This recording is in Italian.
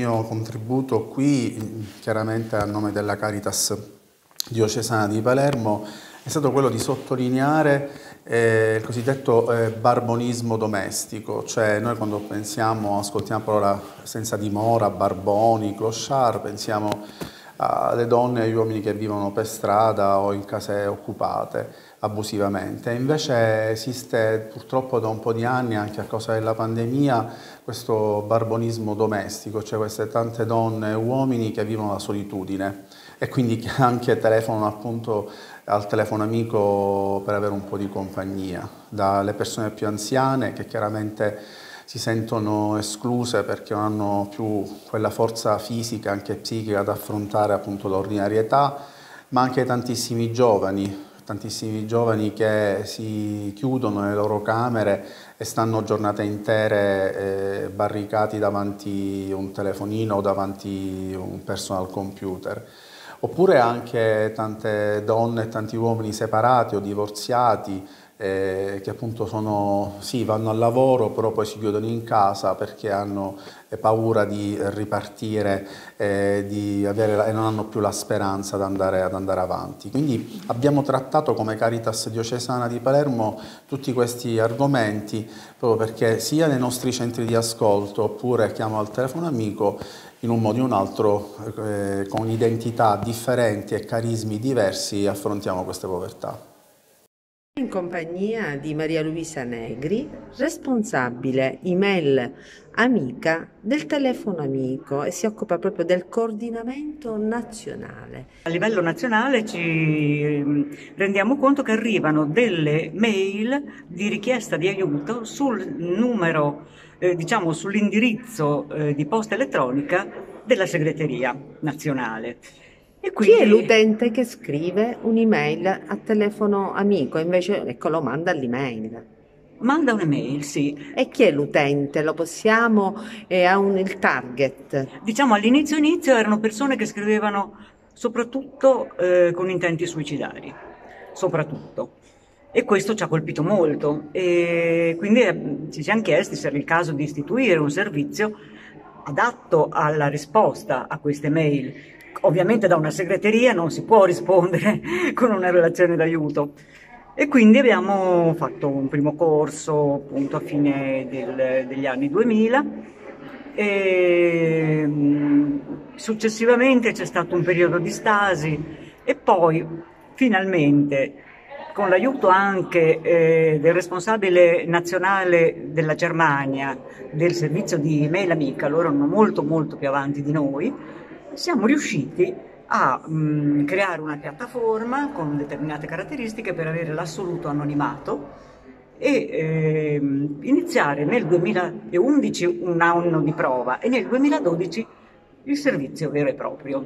mio contributo qui, chiaramente a nome della Caritas diocesana di Palermo, è stato quello di sottolineare eh, il cosiddetto eh, barbonismo domestico, cioè noi quando pensiamo, ascoltiamo la parola senza dimora, barboni, clochard, pensiamo alle donne e agli uomini che vivono per strada o in case occupate abusivamente. Invece esiste purtroppo da un po' di anni, anche a causa della pandemia, questo barbonismo domestico, cioè queste tante donne e uomini che vivono la solitudine e quindi che anche telefonano appunto al telefono amico per avere un po' di compagnia, dalle persone più anziane che chiaramente si sentono escluse perché non hanno più quella forza fisica, anche psichica, ad affrontare appunto l'ordinarietà, ma anche tantissimi giovani, tantissimi giovani che si chiudono nelle loro camere e stanno giornate intere eh, barricati davanti un telefonino o davanti un personal computer. Oppure anche tante donne e tanti uomini separati o divorziati eh, che appunto sono, sì, vanno al lavoro, però poi si chiudono in casa perché hanno eh, paura di ripartire eh, di avere, e non hanno più la speranza ad andare, ad andare avanti. Quindi abbiamo trattato come Caritas Diocesana di Palermo tutti questi argomenti proprio perché sia nei nostri centri di ascolto oppure chiamo al telefono amico in un modo o in un altro, eh, con identità differenti e carismi diversi, affrontiamo queste povertà in compagnia di Maria Luisa Negri, responsabile email amica del telefono amico e si occupa proprio del coordinamento nazionale. A livello nazionale ci ehm, rendiamo conto che arrivano delle mail di richiesta di aiuto sul numero, eh, diciamo sull'indirizzo eh, di posta elettronica della segreteria nazionale. E quindi... Chi è l'utente che scrive un'email a telefono amico invece ecco, lo manda all'email? Manda un'email, sì. E chi è l'utente? Lo possiamo, eh, ha un, il target? Diciamo all'inizio inizio erano persone che scrivevano soprattutto eh, con intenti suicidari, soprattutto. E questo ci ha colpito molto e quindi eh, ci siamo chiesti se era il caso di istituire un servizio adatto alla risposta a queste mail Ovviamente da una segreteria non si può rispondere con una relazione d'aiuto. E quindi abbiamo fatto un primo corso appunto a fine del, degli anni 2000 e mm, successivamente c'è stato un periodo di stasi e poi finalmente con l'aiuto anche eh, del responsabile nazionale della Germania del servizio di Mail Amica, loro erano molto molto più avanti di noi, siamo riusciti a mh, mm, creare una piattaforma con determinate caratteristiche per avere l'assoluto anonimato e eh, iniziare nel 2011 un anno di prova e nel 2012 il servizio vero e proprio.